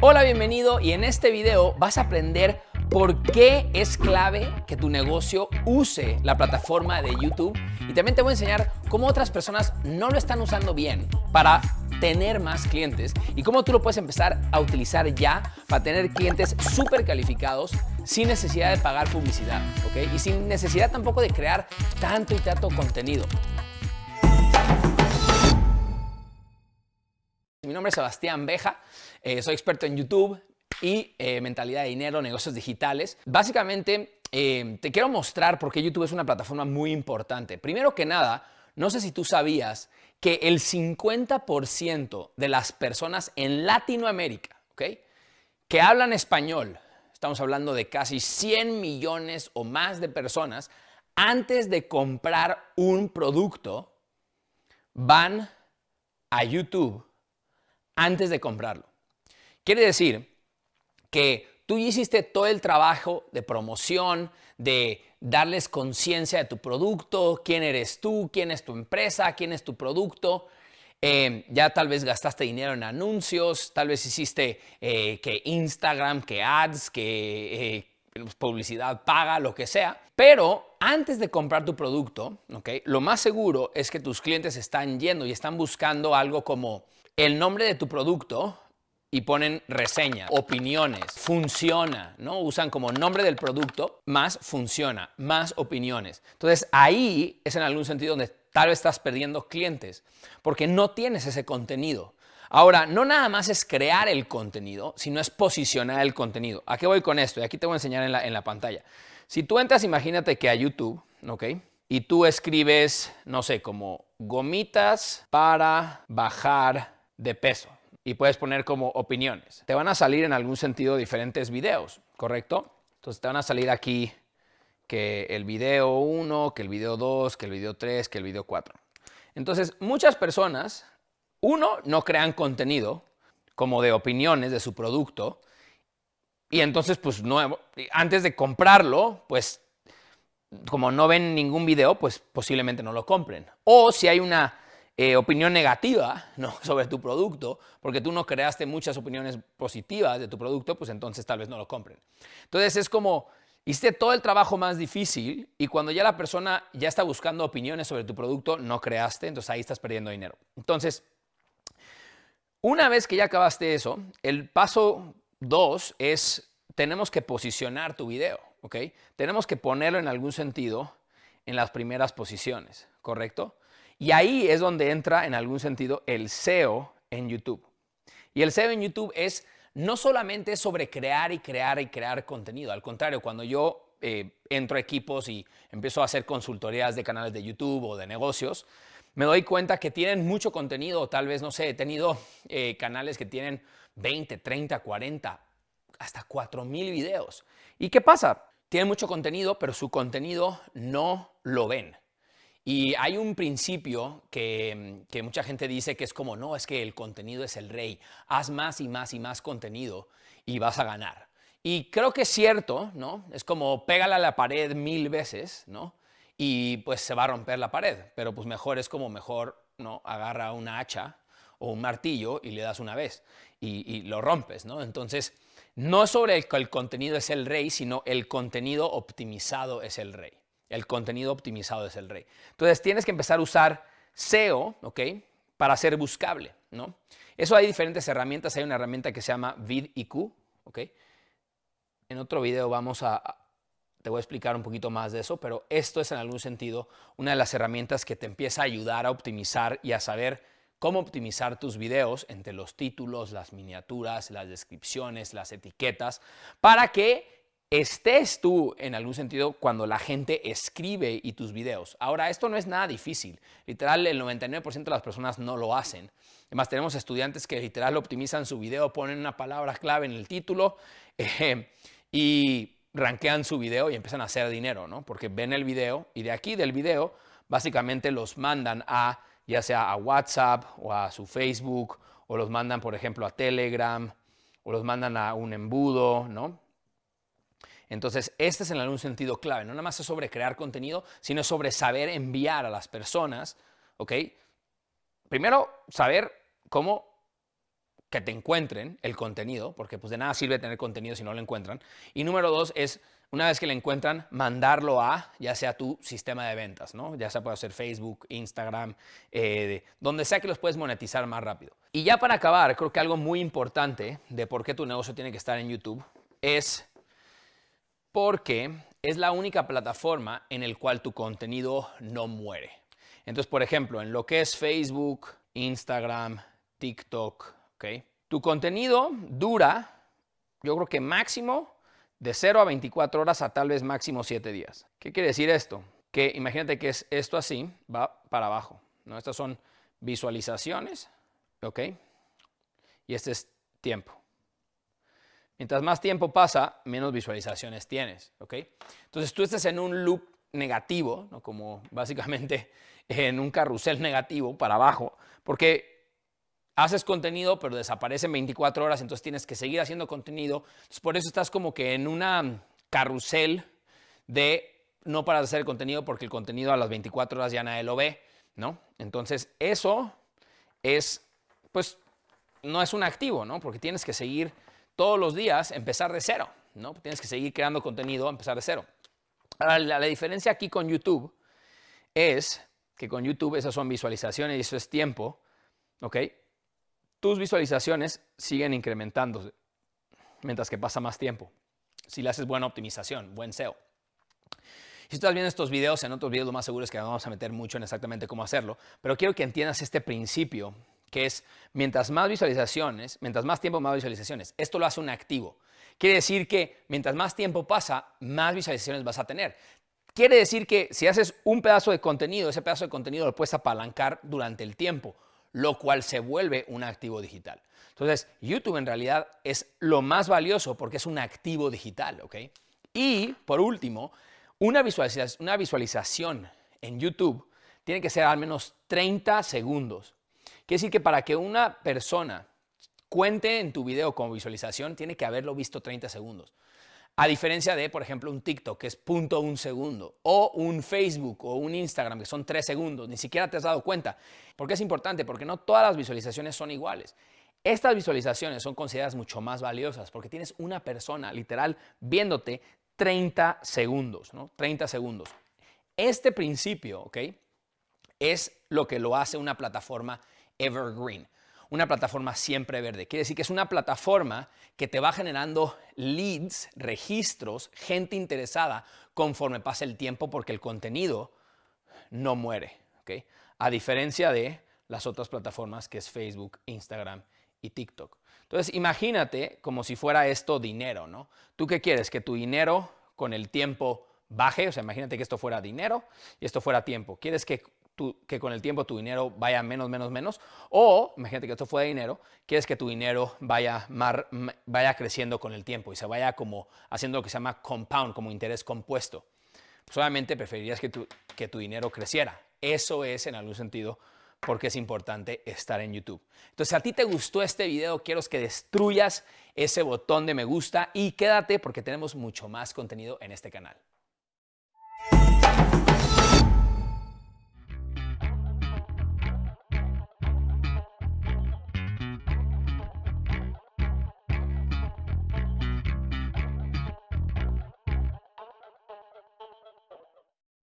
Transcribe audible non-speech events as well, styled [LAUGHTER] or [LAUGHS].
Hola, bienvenido y en este video vas a aprender por qué es clave que tu negocio use la plataforma de YouTube y también te voy a enseñar cómo otras personas no lo están usando bien para tener más clientes y cómo tú lo puedes empezar a utilizar ya para tener clientes súper calificados sin necesidad de pagar publicidad, ¿ok? Y sin necesidad tampoco de crear tanto y tanto contenido. Nombre es Sebastián Beja, eh, soy experto en YouTube y eh, mentalidad de dinero, negocios digitales. Básicamente, eh, te quiero mostrar por qué YouTube es una plataforma muy importante. Primero que nada, no sé si tú sabías que el 50% de las personas en Latinoamérica, ¿ok? Que hablan español, estamos hablando de casi 100 millones o más de personas, antes de comprar un producto, van a YouTube antes de comprarlo. Quiere decir que tú hiciste todo el trabajo de promoción, de darles conciencia de tu producto, quién eres tú, quién es tu empresa, quién es tu producto. Eh, ya tal vez gastaste dinero en anuncios, tal vez hiciste eh, que Instagram, que ads, que eh, publicidad paga, lo que sea. Pero antes de comprar tu producto, lo más seguro es que tus clientes están yendo y están buscando algo como el nombre de tu producto y ponen reseña, opiniones, funciona, ¿no? Usan como nombre del producto más funciona, más opiniones. Entonces ahí es en algún sentido donde tal vez estás perdiendo clientes porque no tienes ese contenido. Ahora, no nada más es crear el contenido, sino es posicionar el contenido. ¿A qué voy con esto? Y aquí te voy a enseñar en la pantalla. Si tú entras, imagínate que a YouTube, ¿ok? Y tú escribes, no sé, como gomitas para bajar de peso y puedes poner como opiniones. Te van a salir en algún sentido diferentes videos, ¿correcto? Entonces te van a salir aquí que el video 1, que el video 2, que el video 3, que el video 4. Entonces muchas personas, uno, no crean contenido como de opiniones de su producto y entonces pues antes de comprarlo, pues como no ven ningún video, pues posiblemente no lo compren. O si hay una eh, opinión negativa [LAUGHS] ¿no? sobre tu producto, porque tú no creaste muchas opiniones positivas de tu producto, pues entonces tal vez no lo compren. Entonces es como, hiciste todo el trabajo más difícil y cuando ya la persona ya está buscando opiniones sobre tu producto, no creaste, entonces ahí estás perdiendo dinero. Entonces, una vez que ya acabaste eso, el paso dos es, tenemos que posicionar tu video, ¿ok? Tenemos que ponerlo en algún sentido en las primeras posiciones, ¿correcto? Y ahí es donde entra en algún sentido el SEO en YouTube. Y el SEO en YouTube es no solamente sobre crear y crear y crear contenido, al contrario, cuando yo eh, entro a equipos y empiezo a hacer consultorías de canales de YouTube o de negocios, me doy cuenta que tienen mucho contenido, tal vez, no sé, he tenido eh, canales que tienen 20, 30, 40, hasta 4.000 videos. ¿Y qué pasa? Tienen mucho contenido, pero su contenido no lo ven. Y hay un principio que, mucha gente dice que es como, no, es que el contenido es el rey. Haz más y más y más contenido y vas a ganar. Y creo que es cierto, ¿no? Es como pégala a la pared mil veces, ¿no? Y pues se va a romper la pared. Pero pues mejor es como mejor, ¿no? Agarra una hacha o un martillo y le das una vez y, lo rompes, ¿no? Entonces, no sobre el contenido es el rey, sino el contenido optimizado es el rey. El contenido optimizado es el rey. Entonces tienes que empezar a usar SEO, ¿ok? Para ser buscable, ¿no? Eso hay diferentes herramientas. Hay una herramienta que se llama VidIQ, ¿ok? En otro video vamos a, te voy a explicar un poquito más de eso, pero esto es en algún sentido una de las herramientas que te empieza a ayudar a optimizar y a saber cómo optimizar tus videos entre los títulos, las miniaturas, las descripciones, las etiquetas, para que estés tú en algún sentido cuando la gente escribe y tus videos. Ahora, esto no es nada difícil. Literal, el 99% de las personas no lo hacen. Además, tenemos estudiantes que literal optimizan su video, ponen una palabra clave en el título [LAUGHS] eh, y rankean su video y empiezan a hacer dinero, ¿no? Porque ven el video y de aquí del video básicamente los mandan a ya sea a WhatsApp o a su Facebook o los mandan, por ejemplo, a Telegram o los mandan a un embudo, ¿no? Entonces, este es en algún sentido clave. No nada más es sobre crear contenido, sino sobre saber enviar a las personas, ¿ok? Primero, saber cómo que te encuentren el contenido, porque pues de nada sirve tener contenido si no lo encuentran. Y número dos es, una vez que lo encuentran, mandarlo a ya sea tu sistema de ventas, ¿no? Ya sea puede ser Facebook, Instagram, eh, donde sea que los puedes monetizar más rápido. Y ya para acabar, creo que algo muy importante de por qué tu negocio tiene que estar en YouTube es porque es la única plataforma en el cual tu contenido no muere. Entonces, por ejemplo, en lo que es Facebook, Instagram, TikTok, Tu contenido dura, yo creo que máximo de 0 a 24 horas a tal vez máximo 7 días. ¿Qué quiere decir esto? Que imagínate que es esto así, va para abajo. ¿no? Estas son visualizaciones, ¿ok? Y este es tiempo. Mientras más tiempo pasa, menos visualizaciones tienes, ¿ok? Entonces tú estás en un loop negativo, ¿no? como básicamente [LAUGHS] en un carrusel negativo para abajo, porque haces contenido, pero desaparece en 24 horas, entonces tienes que seguir haciendo contenido. por eso estás como que en una carrusel de no paras de hacer contenido porque el contenido a las 24 horas ya nadie lo ve, ¿no? Entonces, eso es, pues, no es un activo, ¿no? Porque tienes que seguir todos los días, empezar de cero, ¿no? Tienes que seguir creando contenido, empezar de cero. Ahora, la, la diferencia aquí con YouTube es que con YouTube esas son visualizaciones y eso es tiempo, ¿ok? Tus visualizaciones siguen incrementándose mientras que pasa más tiempo. Si le haces buena optimización, buen SEO. Si estás viendo estos videos, en otros videos lo más seguro es que vamos a meter mucho en exactamente cómo hacerlo, pero quiero que entiendas este principio, que es mientras más visualizaciones, mientras más tiempo, más visualizaciones. Esto lo hace un activo. Quiere decir que mientras más tiempo pasa, más visualizaciones vas a tener. Quiere decir que si haces un pedazo de contenido, ese pedazo de contenido lo puedes apalancar durante el tiempo lo cual se vuelve un activo digital. Entonces, YouTube en realidad es lo más valioso porque es un activo digital, ¿ok? Y, por último, una visualización, una visualización en YouTube tiene que ser al menos 30 segundos. Quiere decir que para que una persona cuente en tu video como visualización, tiene que haberlo visto 30 segundos. A diferencia de, por ejemplo, un TikTok, que es punto un segundo, o un Facebook o un Instagram, que son tres segundos, ni siquiera te has dado cuenta. ¿Por qué es importante? Porque no todas las visualizaciones son iguales. Estas visualizaciones son consideradas mucho más valiosas porque tienes una persona literal viéndote 30 segundos, ¿no? 30 segundos. Este principio, ¿ok? Es lo que lo hace una plataforma evergreen una plataforma siempre verde. Quiere decir que es una plataforma que te va generando leads, registros, gente interesada conforme pasa el tiempo porque el contenido no muere. A diferencia de las otras plataformas que es Facebook, Instagram y TikTok. Entonces, imagínate como si fuera esto dinero, ¿no? ¿Tú qué quieres? Que tu dinero con el tiempo baje, o sea, imagínate que esto fuera dinero y esto fuera tiempo. ¿Quieres que que con el tiempo tu dinero vaya menos, menos, menos. O, imagínate que esto fue dinero, quieres que tu dinero vaya, vaya creciendo con el tiempo y se vaya como haciendo lo que se llama compound, como interés compuesto. Solamente preferirías que tu, que tu dinero creciera. Eso es, en algún sentido, porque es importante estar en YouTube. Entonces, si a ti te gustó este video, quiero que destruyas ese botón de me gusta y quédate porque tenemos mucho más contenido en este canal.